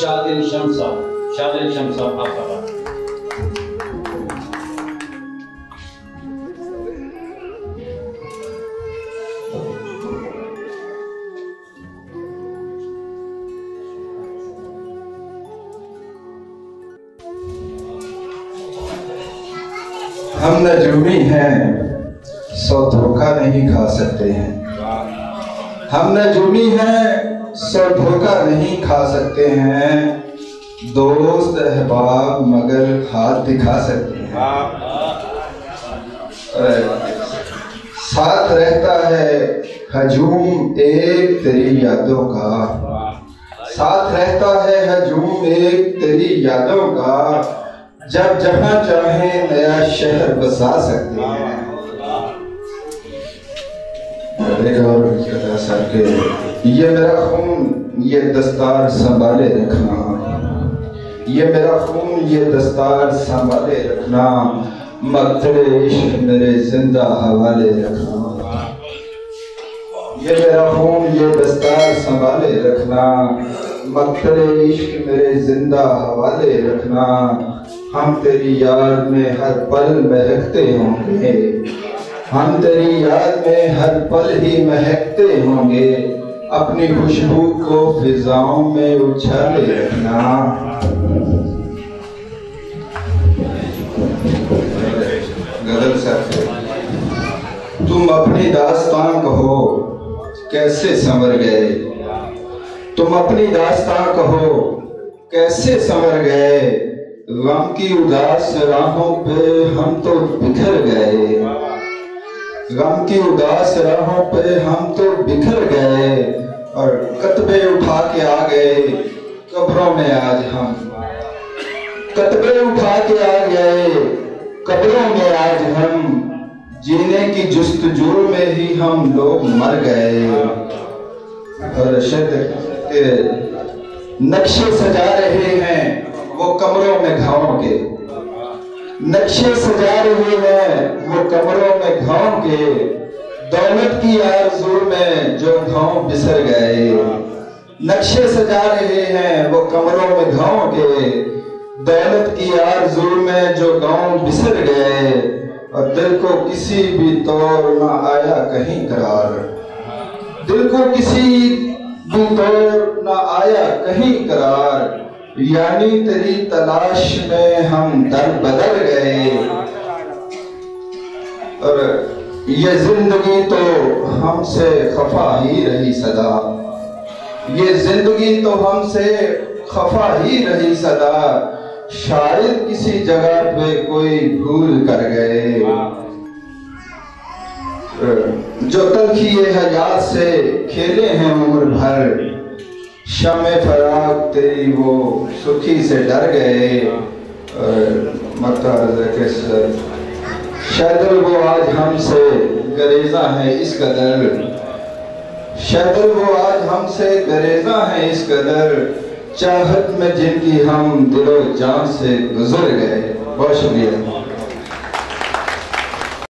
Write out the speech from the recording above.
شادر شمس صاحب آپ کا ہم نجومی ہیں، سو دھوکہ نہیں کھا سکتے ہیں۔ ہم نجومی ہیں سو دھوکہ نہیں کھا سکتے ہیں۔ دوست احباب مگر ہاتھ دکھا سکتے ہیں۔ ساتھ رہتا ہے ہجوم ایک تیری یادوں کا۔ ساتھ رہتا ہے ہجوم ایک تیری یادوں کا۔ جب جہاں چاہیں نیا شہر بسا سکتے ہیں۔ ایک اور کہتا صاحب کہ یہ میرا خون یہ دستار سنبھالے رکھنا۔ یہ میرا خون یہ دستار سنبھالے رکھنا۔ مقتل عشق میرے زندہ حوالے رکھنا۔ یہ میرا خون یہ دستار سنبھالے رکھنا۔ مقتل عشق میرے زندہ حوالے رکھنا۔ ہم تیری یاد میں ہر پل مہکتے ہوں گے۔ ہم تیری یاد میں ہر پل ہی مہکتے ہوں گے۔ اپنی خوشبو کو فضاؤں میں اچھالے رکھنا غزل صاحب تم اپنی داستان کہو، کیسے سنور گئے؟ تم اپنی داستان کہو، کیسے سنور گئے؟ غم کی اداس راہوں پہ ہم تو بکھر گئے۔ غم کی اداس راہوں پہ ہم تو بکھر گئے اور کتبے اٹھا کے آ گئے، قبروں میں آج ہم۔ کتبے اٹھا کے آ گئے، قبروں میں آج ہم۔ جینے کی جستجو میں ہی ہم لوگ مر گئے۔ اور شد کے نقشے سجا رہے ہیں، وہ کمروں میں گھاؤں کے۔ نقشے سجا رہے ہیں وہ کمروں میں گھاؤں کے، دولت کی آرزو میں جو گھاؤں بسر گئے۔ نقشے سجا رہے ہیں وہ کمروں میں گھاؤں کے، دولت کی آرزو میں جو گاؤں بسر گئے۔ اور دل کو کسی بھی طور نہ آیا کہیں قرار۔ دل کو کسی بھی طور نہ آیا کہیں قرار۔ یعنی تیری تلاش میں ہم در بدل گئے۔ اور یہ زندگی تو ہم سے خفا ہی رہی صدا۔ یہ زندگی تو ہم سے خفا ہی رہی صدا۔ شاید کسی جگہ پہ کوئی بھول کر گئے۔ جو تلخی حیات سے کھیلے ہیں عمر بھر۔ شم فراق تیری وہ سکھی سے ڈر گئے مکہ وہ آج ہم سے گریزہ ہے اس قدر۔ شاید وہ آج ہم سے گریزہ ہے اس قدر۔ چاہت میں جن کی ہم دل و جان سے گزر گئے۔ بہت شکریہ۔